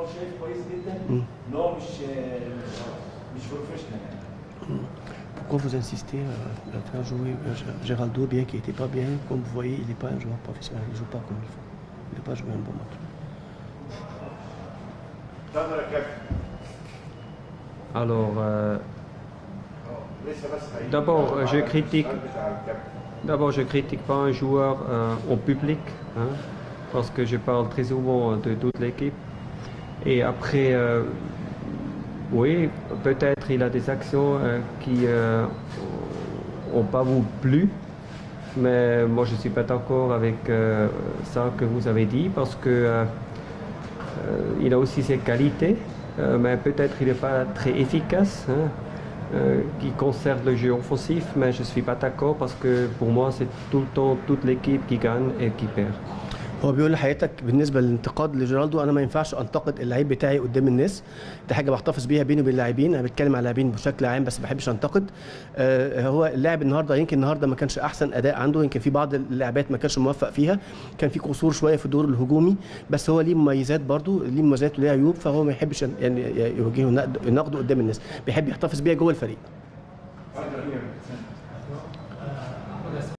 هو شايف كويس جدا ان هو مش مش مش بروفيشنال يعني Pourquoi vous insistez à, à faire jouer euh, Géraldo, bien qu'il n'était pas bien Comme vous voyez, il n'est pas un joueur professionnel, il ne joue pas comme il faut. Il n'a pas joué un bon match. اتفضل يا كابتن Alors, euh, لسه بس هيجي. D'abord, euh, je critique- السؤال بتاع الكابتن. d'abord, je critique pas un joueur euh, au public, hein, parce que je parle très souvent de toute l'équipe. Et après, euh, oui, peut-être il a des actions euh, qui n'ont pas vous plu, mais moi je ne suis pas d'accord avec euh, ça que vous avez dit, parce que euh, euh, il a aussi ses qualités, euh, mais peut-être il n'est pas très efficace. hein, euh, qui concerne le jeu offensif, mais je ne suis pas d'accord parce que pour moi c'est tout le temps toute l'équipe qui gagne et qui perd. هو بيقول لحضرتك بالنسبة للانتقاد لجيرالدو أنا ما ينفعش أنتقد اللعيب بتاعي قدام الناس. دي حاجة بحتفظ بيها بيني وبين اللاعبين. أنا بتكلم على اللاعبين بشكل عام بس ما بحبش أنتقد. آه هو اللاعب النهارده يمكن النهارده ما كانش أحسن أداء عنده. يمكن في بعض اللعبات ما كانش موفق فيها. كان في قصور شوية في الدور الهجومي. بس هو ليه مميزات برده ليه مميزات وليه عيوب. فهو ما يحبش يعني يوجهه نقده قدام الناس. بيحب يحتفظ بيها جوه الفريق.